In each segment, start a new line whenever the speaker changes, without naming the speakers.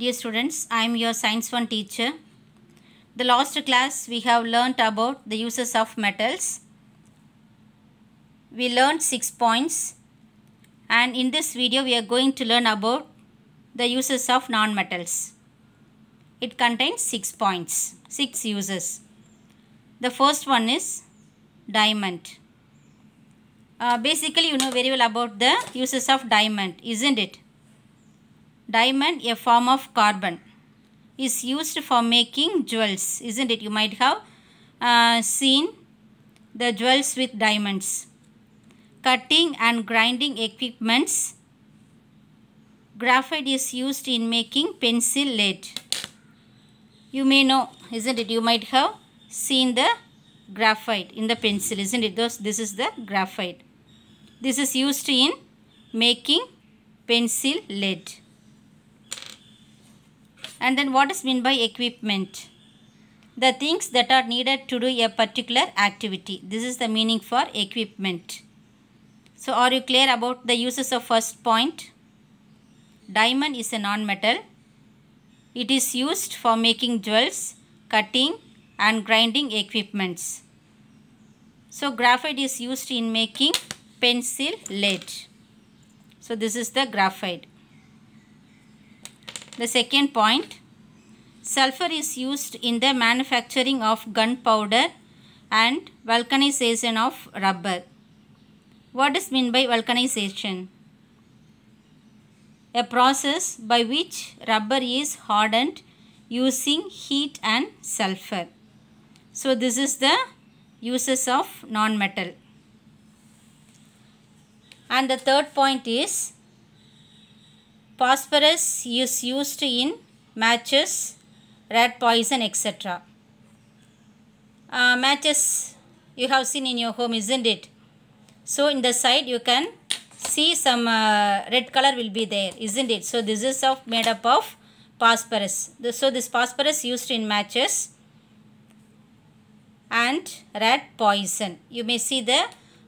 Dear students, I am your Science 1 teacher. The last class we have learnt about the uses of metals. We learned 6 points and in this video we are going to learn about the uses of non-metals. It contains 6 points, 6 uses. The first one is diamond. Uh, basically you know very well about the uses of diamond, isn't it? Diamond, a form of carbon, is used for making jewels, isn't it? You might have uh, seen the jewels with diamonds. Cutting and grinding equipments. Graphite is used in making pencil lead. You may know, isn't it? You might have seen the graphite in the pencil, isn't it? Those, this is the graphite. This is used in making pencil lead. And then what is meant by equipment? The things that are needed to do a particular activity. This is the meaning for equipment. So are you clear about the uses of first point? Diamond is a non-metal. It is used for making jewels, cutting and grinding equipments. So graphite is used in making pencil lead. So this is the graphite. The second point, sulfur is used in the manufacturing of gunpowder and vulcanization of rubber. What is meant by vulcanization? A process by which rubber is hardened using heat and sulfur. So this is the uses of non-metal. And the third point is phosphorus is used in matches, rat poison, etc. Uh, matches you have seen in your home, isn't it? So in the side you can see some uh, red color will be there, isn't it? So this is of made up of phosphorus. So this phosphorus used in matches and rat poison. You may see the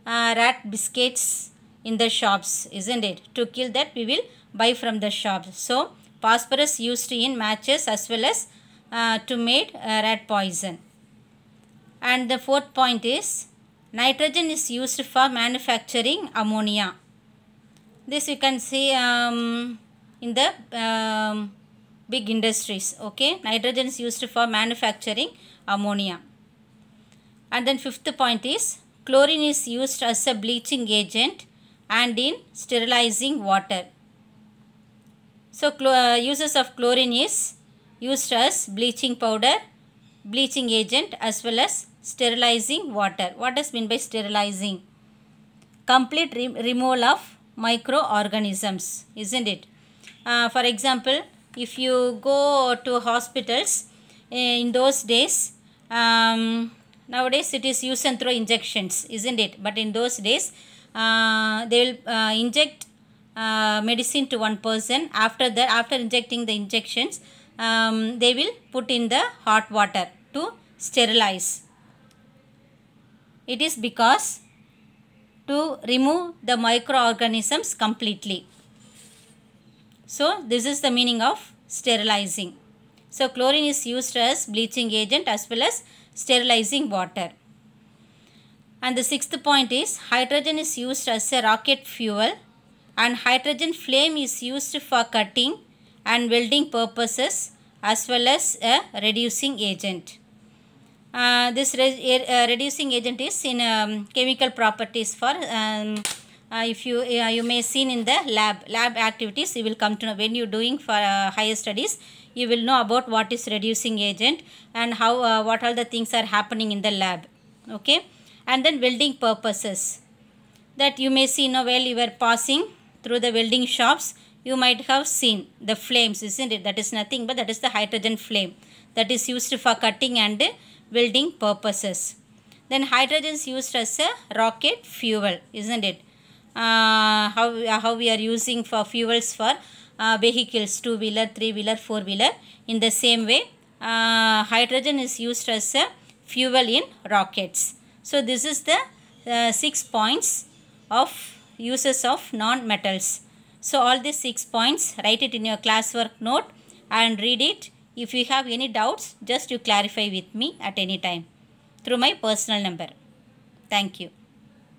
uh, rat biscuits in the shops, isn't it? To kill that we will buy from the shops. So phosphorus used in matches as well as uh, to make uh, rat poison. And the fourth point is nitrogen is used for manufacturing ammonia. This you can see um, in the um, big industries. Okay, nitrogen is used for manufacturing ammonia. And then fifth point is chlorine is used as a bleaching agent and in sterilizing water. So uh, uses of chlorine is used as bleaching powder, bleaching agent as well as sterilizing water. What does mean by sterilizing? Complete re removal of microorganisms, isn't it? Uh, for example, if you go to hospitals in those days, um, nowadays it is used and throw injections, isn't it? But in those days, uh, they will uh, inject uh, medicine to one person. After that, after injecting the injections, um, they will put in the hot water to sterilize. It is because to remove the microorganisms completely. So, this is the meaning of sterilizing. So, chlorine is used as bleaching agent as well as sterilizing water. And the sixth point is hydrogen is used as a rocket fuel and hydrogen flame is used for cutting and welding purposes as well as a reducing agent. Uh, this re uh, reducing agent is in um, chemical properties for um, uh, if you uh, you may seen in the lab lab activities you will come to know when you are doing for uh, higher studies you will know about what is reducing agent and how uh, what all the things are happening in the lab okay and then welding purposes that you may see now while you were passing through the welding shops you might have seen the flames isn't it? That is nothing but that is the hydrogen flame that is used for cutting and welding purposes. Then hydrogen is used as a rocket fuel isn't it? Uh, how, how we are using for fuels for uh, vehicles two wheeler three wheeler four wheeler in the same way uh, hydrogen is used as a fuel in rockets. So this is the uh, six points of uses of non-metals. So all these six points, write it in your classwork note and read it. If you have any doubts, just you clarify with me at any time through my personal number. Thank you.